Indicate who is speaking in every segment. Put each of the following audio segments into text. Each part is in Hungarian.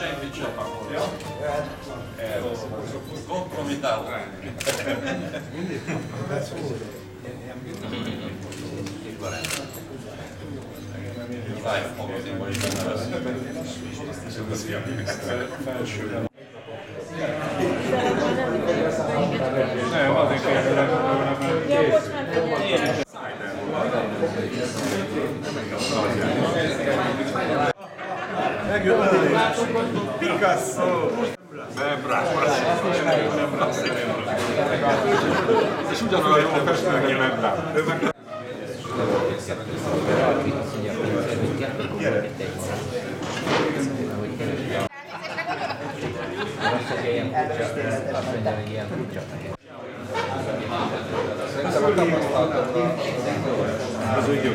Speaker 1: c'è invece il facoltà, eh, concomitante. Quindi, Vai, un po' di così, poi ci andrà. Sembra sia Picasso! Nem Rembrandt. Nem Rembrandt. És ugyanolyan jól festő, mint Rembrandt. Ő meg Szerintem a tapasztalatom az úgy jó.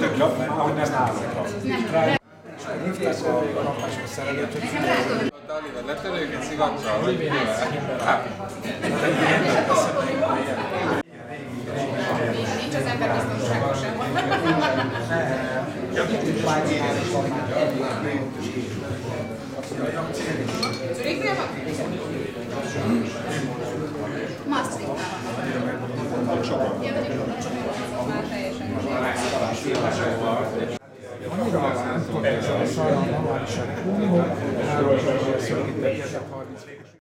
Speaker 2: tök jobb, mert ahogy ez nálunk van. És akkor hívták a, a rakáshoz szerelőt, hogy figyelj. Dalival letörők egy szivacsal, hogy mivel? Hát. Nincs az ember biztonságos sem. Zürichnél van? is. Három és
Speaker 1: 30